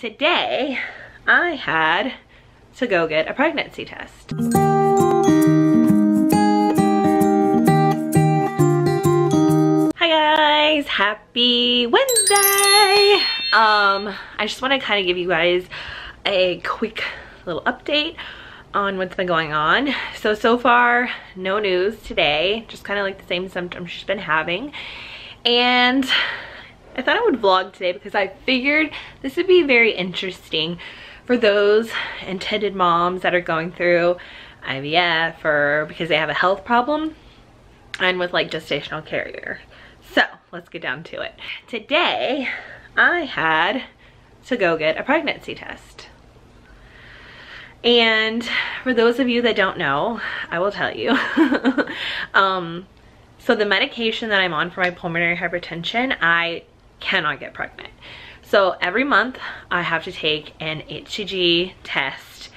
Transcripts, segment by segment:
today I had to go get a pregnancy test. Hi guys, happy Wednesday! Um, I just want to kind of give you guys a quick little update on what's been going on. So, so far, no news today, just kind of like the same symptoms she's been having. And I thought I would vlog today because I figured this would be very interesting for those intended moms that are going through IVF or because they have a health problem and with like gestational carrier. So let's get down to it. Today I had to go get a pregnancy test. And for those of you that don't know, I will tell you. um, so the medication that I'm on for my pulmonary hypertension, I cannot get pregnant. So every month I have to take an HCG test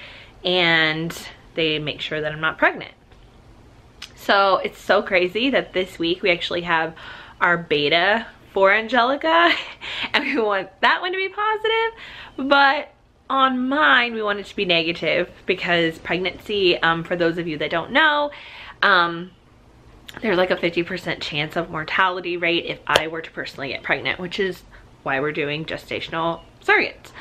and they make sure that I'm not pregnant. So it's so crazy that this week we actually have our beta for Angelica and we want that one to be positive, but on mine we want it to be negative because pregnancy, um, for those of you that don't know, um, there's like a 50% chance of mortality rate if I were to personally get pregnant, which is why we're doing gestational surrogates.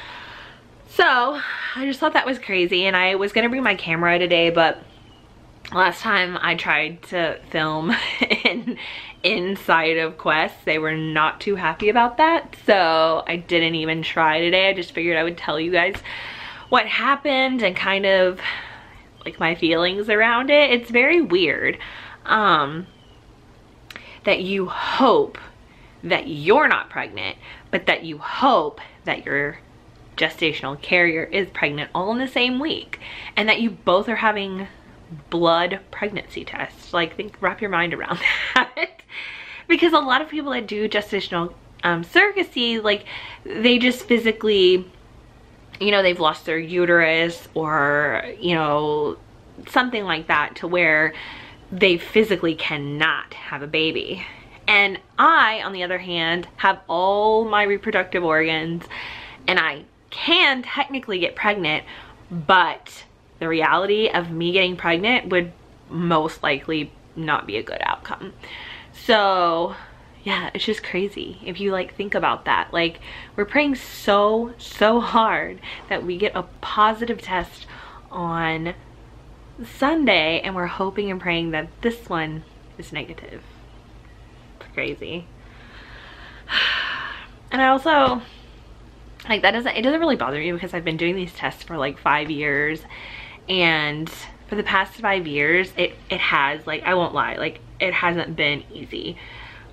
So I just thought that was crazy and I was gonna bring my camera today, but last time I tried to film in inside of Quest, they were not too happy about that. So I didn't even try today. I just figured I would tell you guys what happened and kind of like my feelings around it. It's very weird um, that you hope that you're not pregnant, but that you hope that your gestational carrier is pregnant all in the same week and that you both are having blood pregnancy tests. Like think, wrap your mind around that. because a lot of people that do gestational um, surrogacy, like they just physically, you know, they've lost their uterus or, you know, something like that to where they physically cannot have a baby. And I, on the other hand, have all my reproductive organs and I can technically get pregnant, but the reality of me getting pregnant would most likely not be a good outcome. So yeah, it's just crazy if you like think about that. Like we're praying so, so hard that we get a positive test on Sunday and we're hoping and praying that this one is negative. It's crazy. And I also, like that doesn't, it doesn't really bother me because I've been doing these tests for like five years and for the past five years, it, it has, like, I won't lie, like it hasn't been easy.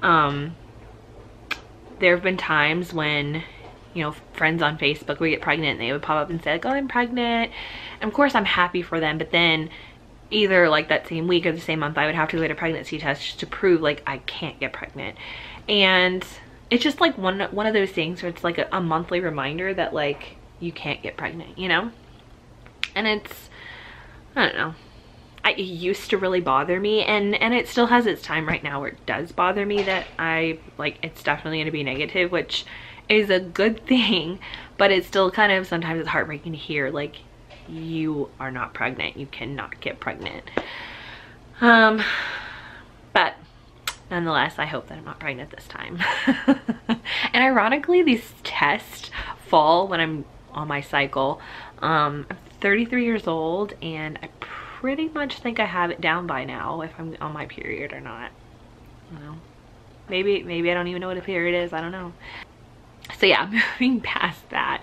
Um, there have been times when you know, friends on Facebook would get pregnant and they would pop up and say like, oh, I'm pregnant. And of course I'm happy for them, but then either like that same week or the same month, I would have to get a pregnancy test just to prove like I can't get pregnant. And it's just like one, one of those things where it's like a, a monthly reminder that like you can't get pregnant, you know? And it's, I don't know. I, it used to really bother me and and it still has its time right now where it does bother me that I like it's definitely going to be negative which is a good thing, but it's still kind of sometimes it's heartbreaking to hear like you are not pregnant. You cannot get pregnant. Um, but nonetheless, I hope that I'm not pregnant this time. and ironically, these tests fall when I'm on my cycle. Um, I'm 33 years old and I pretty much think I have it down by now if I'm on my period or not. You know. Maybe, maybe I don't even know what a period is. I don't know so yeah moving past that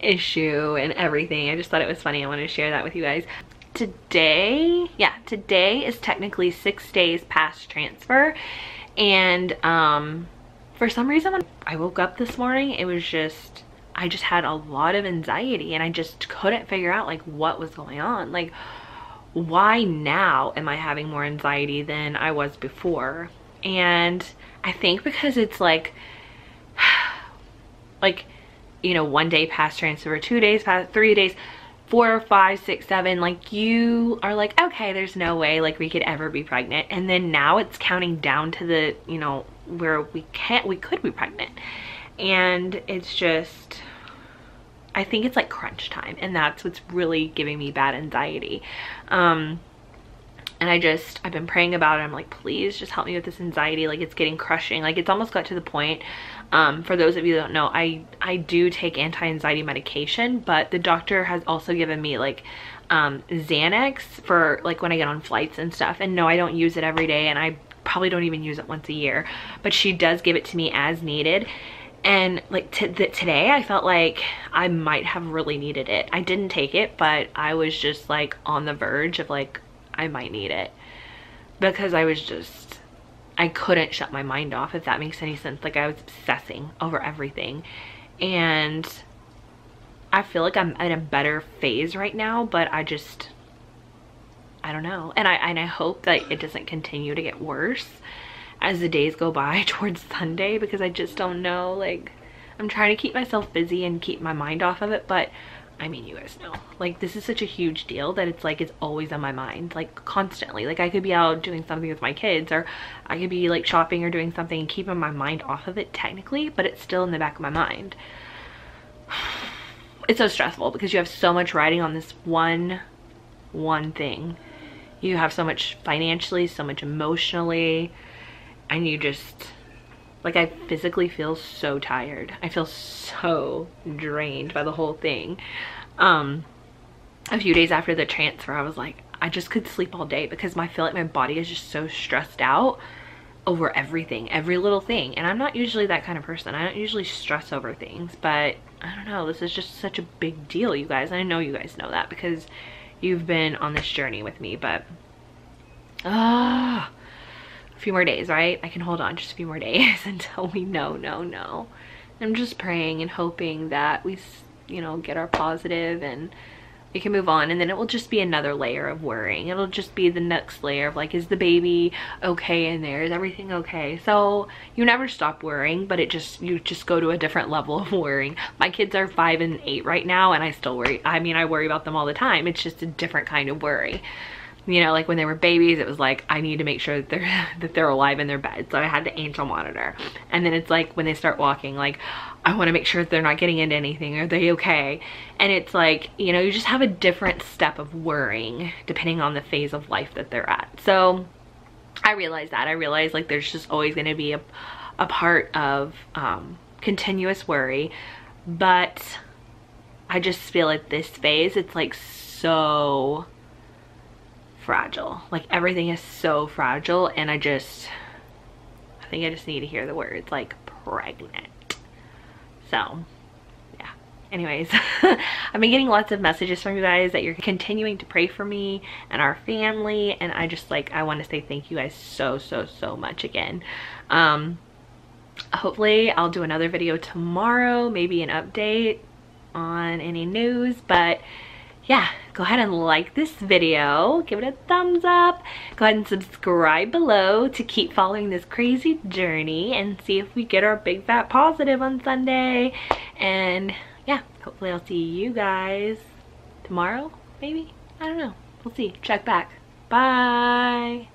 issue and everything i just thought it was funny. I wanted to share that with you guys. Today yeah today is technically six days past transfer. And um for some reason when i woke up this morning it was just i just had a lot of anxiety and i just couldn't figure out like what was going on. Like why now am i having more anxiety than i was before? And i think because it's like like, you know, one day past transfer, two days past, three days, four, five, six, seven, like you are like, okay, there's no way like we could ever be pregnant. And then now it's counting down to the, you know, where we can't, we could be pregnant. And it's just, I think it's like crunch time and that's what's really giving me bad anxiety. Um, and I just, I've been praying about it. I'm like, please just help me with this anxiety. Like it's getting crushing. Like it's almost got to the point, um, for those of you that don't know, I, I do take anti-anxiety medication, but the doctor has also given me like, um, Xanax for like when I get on flights and stuff. And no, I don't use it every day and I probably don't even use it once a year, but she does give it to me as needed and like today I felt like I might have really needed it. I didn't take it, but I was just like on the verge of like, I might need it because I was just, I couldn't shut my mind off if that makes any sense. Like I was obsessing over everything and I feel like I'm in a better phase right now, but I just, I don't know. And I, and I hope that it doesn't continue to get worse as the days go by towards Sunday because I just don't know like I'm trying to keep myself busy and keep my mind off of it but I mean you guys know. Like this is such a huge deal that it's like it's always on my mind like constantly. Like I could be out doing something with my kids or I could be like shopping or doing something and keeping my mind off of it technically but it's still in the back of my mind. It's so stressful because you have so much riding on this one one thing. You have so much financially so much emotionally and you just like I physically feel so tired. I feel so drained by the whole thing. Um, a few days after the transfer, I was like, I just could sleep all day because I feel like my body is just so stressed out over everything, every little thing. And I'm not usually that kind of person. I don't usually stress over things, but I don't know. This is just such a big deal, you guys. I know you guys know that because you've been on this journey with me, but ah, a few more days, right? I can hold on just a few more days until we know, no, no. I'm just praying and hoping that we, you know, get our positive and we can move on and then it will just be another layer of worrying. It'll just be the next layer of like, is the baby okay in there? Is everything okay? So you never stop worrying, but it just, you just go to a different level of worrying. My kids are five and eight right now and I still worry. I mean, I worry about them all the time. It's just a different kind of worry you know like when they were babies it was like i need to make sure that they're that they're alive in their bed. So i had the angel monitor. And then it's like when they start walking like i want to make sure that they're not getting into anything. Are they okay? And it's like you know you just have a different step of worrying depending on the phase of life that they're at. So i realized that. I realized like there's just always going to be a, a part of um, continuous worry. But i just feel at this phase it's like so fragile. Like everything is so fragile and I just, I think I just need to hear the words like pregnant. So yeah, anyways, I've been getting lots of messages from you guys that you're continuing to pray for me and our family. And I just like, I want to say thank you guys so, so, so much again. Um, hopefully I'll do another video tomorrow, maybe an update on any news, but yeah, go ahead and like this video, give it a thumbs up, go ahead and subscribe below to keep following this crazy journey and see if we get our big fat positive on Sunday. And yeah, hopefully I'll see you guys tomorrow, maybe? I don't know. We'll see. Check back. Bye.